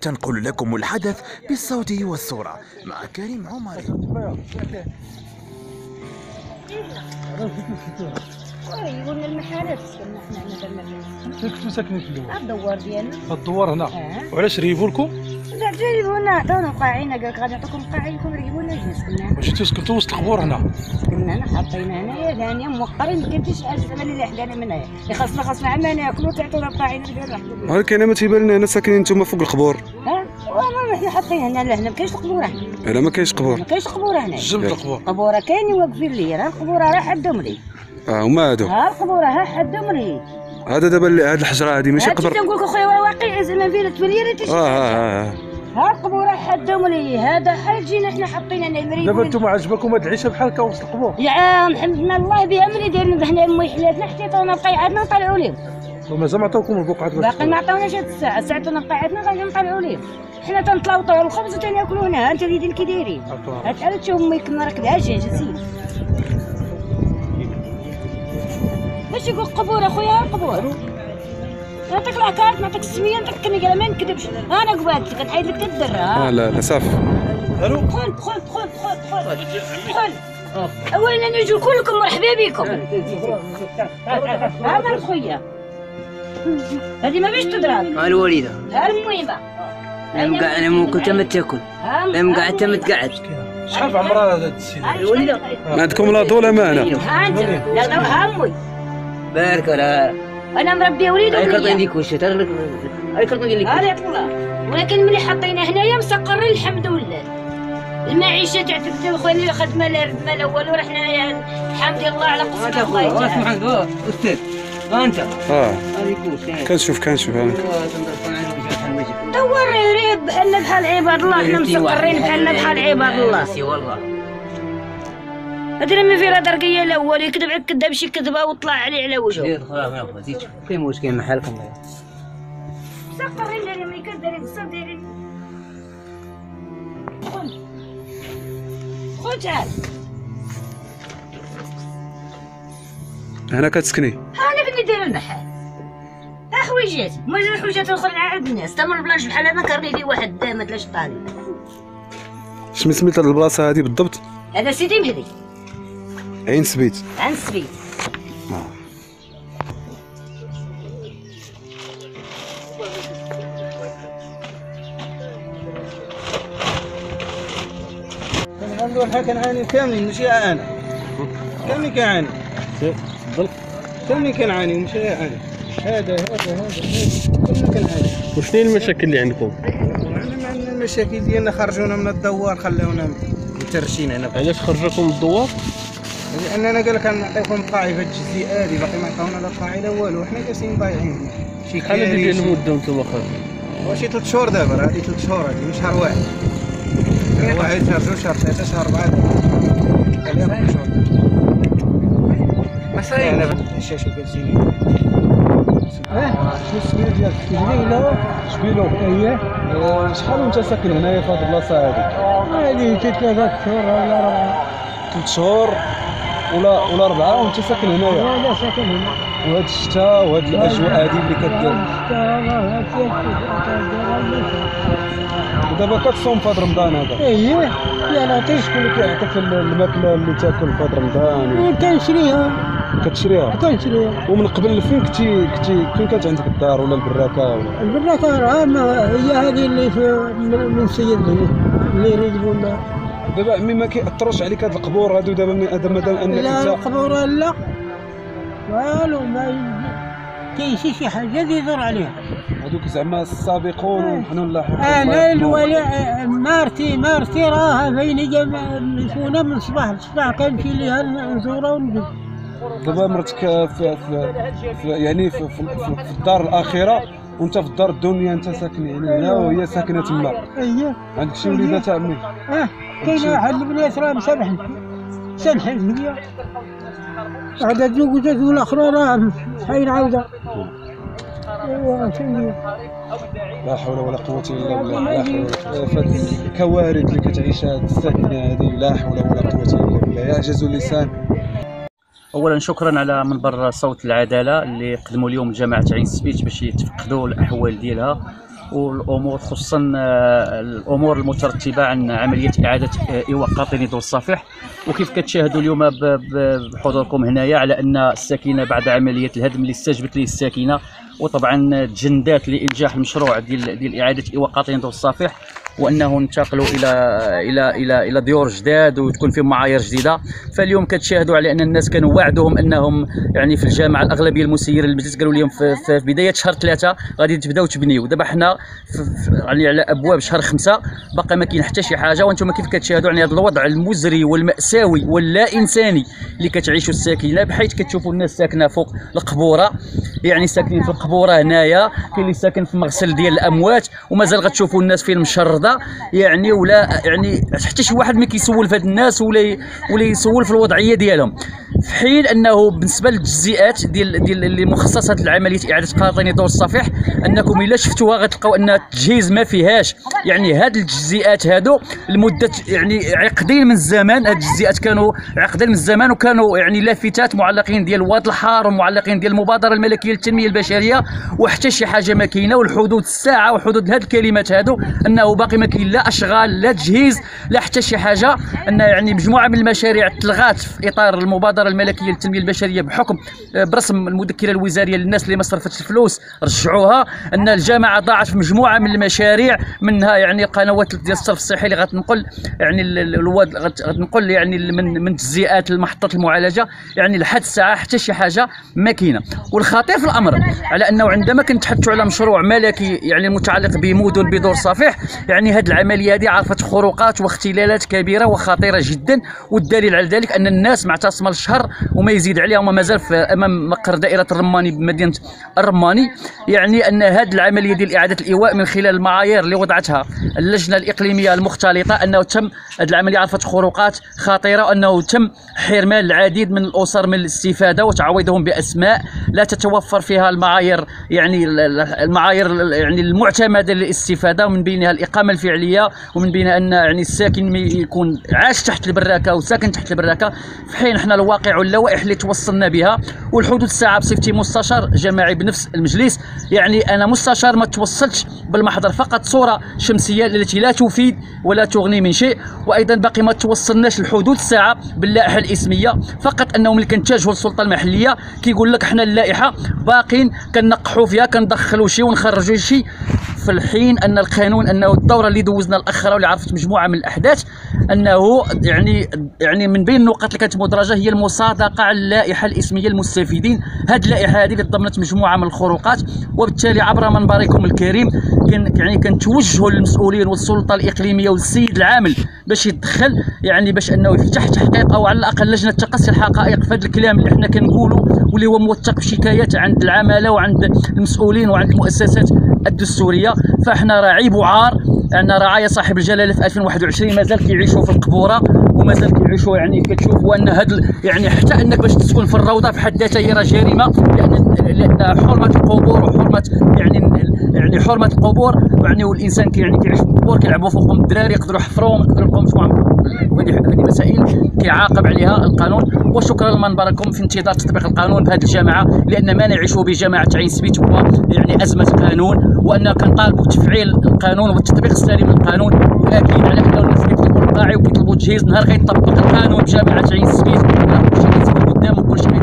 تنقل لكم الحدث بالصوت والصورة مع كريم عمري يقولنا المحارات كنا إحنا عندنا فين كنتو ساكنين في الأول. الدوار ديالنا. الدوار هنا. آه. وعلاش ريبوا لكم؟ لا جايبونا عطاونا قاعين قال لك غادي نعطيكم قاعين لكم ريبونا جلس كنا واش انتو سكنتو وسط القبور هنا كنا هنا حاطين هنايا ثانيا موقرين ما كنتش الزمن اللي حدانا من هنا اللي خاصنا خاصنا عما ناكلوا تعطونا قاعين رحمة ولكن أنا ما تيبان لنا هنا ساكنين نتوما فوق القبور وانا إحنا حاطين هنا لهنا ما كاينش هنا ما كاينش قبور ما كاينش قبوره هنا جنب القبور قبوره كاينين واقفين لي راه القبوره راه حدهم لي آه هما هادو ها القبوره ها حدهم لي هذا دابا هاد الحجره هادي ماشي قبر تنقول لك اخويا واقع زعما فين تولي آه آه آه ها القبور حدهم لي هذا حال جينا حنا حاطين هنا المريض دابا أنتم عجبكم هاد العيشه بحال هكا وسط القبور؟ يا عام حمدنا الله بها ملي دايرين حنا امي حلاتنا حتى عطاونا بقيعاتنا نطلعوا لهم ومازال ما عطاوكم البقعات باقي ما عطاوناش هاد الساعة. ساعتنا بقيعاتنا غادي نطلعوا لهم حنا تنطلعوا طول الخبز وتناكلوا هنا. انت وليدين كي دايرين. هاد تعال تشوف امي كنا راكد عاجين سيدي باش يقول قبور اخويا قبور. نعطيك العكارت نعطيك السمية نعطيك كنقره ما نكذبش أنا قبالت كنحيد لك الدره آه لا لا صافي ألو؟ دخل دخل دخل دخل دخل دخل اولا نجوا كلكم مرحبا بكم هذا الخويا. هذه ما فيش تضرب ها الوالدة ها المهمة أنا مقع- أنا مو كنت متاكل أنا مقعدت متقعد. شحال في عمرها هاد السيده الوالدة ما عندكم لا ضو لا ما هنا ها أنت. لا لا ها امي بارك الله. أنا مربيه وليد هاي كرطين ديك وش؟ هاي كرطين ديك هذا يطلع ولكن ملي حطينا هنايا مسقرين الحمد لله. المعيشة تعتمد خويا اللي خدمة الردمة الأول ورحنا يا الحمد لله على اخويا الله اسمع تعالى. عندك أستاذ. ها أنت؟ آه كنشوف كنشوف هانك دور يريد بحالنا بحال عباد الله إحنا مسقرين بحالنا بحال عباد الله. سي والله. هذا لما في راه درقية الأول يكذب عليك كذاب شي كذبة وطلع عليه على وجهه. دير خلاص ما شوف. كاين مشكل محلكم مسقرين دايرين ملي كدايرين بصح دايرين خذ. خذ تعال هنا كتسكني. أنا بني داير المحل حويجات ما زال الحويجات الأخرين؟ عند الناس تمر بلاش بحال هذا كرني لي واحد ما تلاش طالب. شمن سميت هاد البلاصة هادي بالضبط؟ هذا سيدي مهدي. عين سبيت. عن سبيت. عنده الحال كنعاني كاملين ماشي أنا كاملين كنعاني تفضل كاملين كنعاني ماشي أنا هذا هذا هذا هذا كلنا كنعاني وشنو المشاكل اللي عندكم؟ عندنا عندنا المشاكل ديالنا خرجونا من الدوار خلاونا مترشين هنا. علاش خرجكم من الدوار؟ لاننا قال لك نعطيكم قاعي في الجزء هذه باقي ما عطاونا لا قاعي لا والو. حنا جالسين ضايعين شي شحال ديال المده وأنتم خارجين وشي ثلاث شهور دابا؟ راه هذه ثلاث شهور هذه شهر واحد. شهر واحد شهر جوج شهر ثلاثة شهر خليها في شهور. أنا الشاشة جالسين آه شنو السميه ديالك جميله شبيلو اييه شحال وانت ساكن هنايا في هاد البلاصة هادي؟ هادي ثلاثة شهور ولا ثلاث شهور. ولا ولا أربعة وانت ساكن هنايا لا ساكن هنا. وهاد الشتاء وهاد الأجواء هادي اللي كدير. ودابا كتصوم في هاد رمضان هذا. اييه يا لطيف شكون اللي كيعطيك الماكلة اللي تاكل في هاد رمضان. كنشريها كتشريها؟ كنشريها ومن قبل فين كنتي كنتي فين كانت عندك الدار ولا البراكه ولا؟ البراكة راه هي هذه اللي في من سيد اللي يريد ولا دابا عمي ما كيأثروش عليك هاد القبور هادو دابا مادام أنك لا انت القبورة لا. والو ما كاين شي شي حاجة اللي يدور عليها. هادوك زعما السابقون ونحن اللاحقون أنا الولي مارتي مارتي راها بيني مسؤولة من صباح الصباح كنمشي ليها نزورها ونجي دابا مرتك في, في, في يعني في, في, في, في الدار الاخره وانت في الدار الدنيا انت ساكن يعني هنا وهي ساكنة تما. اييه عندك شي وليدات عمي آه كاين واحد البنات راه مسامحني سامحني هي. عاد تزوجت والاخرى راه حين ايوا شنو؟ ندير لا حول ولا قوة إلا بالله لا حول فهاد الكوارث اللي كتعيش هاد الساكنة هذه لا حول ولا قوة إلا بالله. يعجز اللسان. اولا شكرا على منبر صوت العدالة اللي قدموا اليوم جماعة عين سبيت باش يتفقدوا الأحوال ديالها والأمور خصوصا آه، الأمور المترتبة عن عملية إعادة آه، إيواء قاطني دور الصفيح. وكيف كتشاهدوا اليوم بحضوركم هنايا على أن الساكنة بعد عملية الهدم اللي استجبت ليه الساكنة وطبعا تجندات لإنجاح المشروع ديال ديال إعادة إيواء قاطني دور الصفيح. وأنه انتقلوا إلى إلى إلى إلى ديور جداد وتكون فيهم معايير جديدة. فاليوم كتشاهدوا على أن الناس كانوا وعدهم أنهم يعني في الجامعة الأغلبية المسيرة للمجلس قالوا لهم في, في بداية شهر ثلاثة غادي تبداو تبنيو. دابا حنا يعني على أبواب شهر خمسة باقي ما كاين حتى شي حاجة. وأنتم كيف كتشاهدوا يعني هذا الوضع المزري والمأساوي واللا انساني اللي كتعيشوا الساكنه بحيث كتشوفوا الناس ساكنة فوق القبورة. يعني ساكنين في القبورة هنايا كاين اللي ساكن في مغسل ديال الأموات ومازال غتشوفوا الناس فين مشرده يعني ولا يعني حتى شي واحد ما كيسول في هاد الناس ولا ولا يسول في الوضعية ديالهم. في حين أنه بالنسبة للجزئيات ديال ديال اللي مخصصة لعمليه إعادة قاطني دور الصفيح أنكم إلا شفتوها غتلقاو أن التجهيز ما فيهاش. يعني هاد الجزئيات هادو لمدة يعني عقدين من الزمان هاد الجزئيات كانوا عقدين من الزمان وكانوا يعني لافتات معلقين ديال واد الحار ومعلقين ديال المبادرة الملكية للتنمية البشرية وحتى شي حاجة ما كاينة والحدود الساعة وحدود هاد الكلمات هادو أنه باقي ما كاين لا أشغال لا تجهيز لا حتى شي حاجة أن يعني مجموعة من المشاريع تلغات في إطار المبادرة الملكية للتنمية البشرية بحكم آه، برسم المذكرة الوزارية للناس اللي ما صرفتش الفلوس رجعوها أن الجامعة ضاعت في مجموعة من المشاريع منها يعني قنوات ديال الصرف الصحي اللي غتنقل يعني ال- ال- الواد غت- غتنقل يعني من من تجزئات المحطات المعالجة يعني لحد الساعة حتى شي حاجة ما كاينة. والخطير في الأمر على أنه عندما كنتحدثوا على مشروع ملكي يعني متعلق بمدن بدور صفيح يعني هذه العملية هذه عرفت خروقات واختلالات كبيرة وخطيرة جدا. والدليل على ذلك أن الناس معتصمه الشهر وما يزيد عليها وما مازال في أمام مقر دائرة الرماني بمدينه الرماني. يعني أن هذه العملية ديال إعادة الإيواء من خلال المعايير اللي وضعتها اللجنة الإقليمية المختلطة أنه تم هذه العملية عرفت خروقات خطيرة وأنه تم حرمان العديد من الأسر من الاستفادة وتعويضهم بأسماء لا تتوفر فيها المعايير يعني ال- ال- المعايير يعني المعتمدة للاستفادة ومن بينها الإقامة الفعلية ومن بينها أن يعني الساكن يكون عاش تحت البراكه وساكن تحت البراكه في حين إحنا الواقع واللوائح اللي توصلنا بها والحدود الساعة بصفتي مستشار جماعي بنفس المجلس. يعني أنا مستشار ما توصلتش بالمحضر فقط صورة شمسية التي لا تفيد ولا تغني من شيء. وأيضا باقي ما توصلناش الحدود الساعة باللائحة الإسمية فقط أنهم اللي كنتجهوا للسلطة المحلية. كيقول لك حنا اللائحة باقين كنقحوا فيها كندخلوا شيء ونخرجوا شيء. في الحين أن القانون أنه الدورة اللي دوزنا الاخره واللي عرفت مجموعة من الأحداث أنه يعني يعني من بين النقاط اللي كانت مدرجة هي المصادقة على اللائحة الإسمية للمستفيدين. هذه اللائحة هذه اللي ضمنت مجموعة من الخروقات. وبالتالي عبر منبركم الكريم كان يعني كنتوجهوا للمسؤولين والسلطة الإقليمية والسيد العامل باش يتدخل يعني باش أنه يفتح تحقيق أو على الأقل لجنة تقصي الحقائق في هذا الكلام اللي حنا كنقولوا واللي هو موثق بشكايات عند العمالة وعند المسؤولين وعند المؤسسات الدستورية. فإحنا راعي بعار أن رعايا صاحب الجلالة في 2021 مازال كيعيشوا في القبورة ومازال كيعيشوا يعني كتشوفوا أن هاد يعني حتى أنك باش تسكن في الروضة في حد ذاتها هي راه جريمة. لأن لأن حرمة القبور وحرمة يعني يعني حرمة القبور يعني والإنسان كي يعني كيعيش في القبور كيلعبوا فوقهم الدراري يقدروا يحفروهم يقدروا يلقوا مجموعه من- هذه مسائل كيعاقب عليها القانون. وشكرا لمنبركم في انتظار تطبيق القانون بهذه الجامعة لأن ما نعيشه بجامعة عين سبيت هو يعني أزمة قانون وأن كنطالبوا بتفعيل القانون والتطبيق السليم للقانون. واكيد على أنه الناس كيطلبوا القاعي وكيطلبوا تجهيز نهار غيطبق القانون بجامعة عين سبيت. كل شيء غيتسوى قدام وكل شيء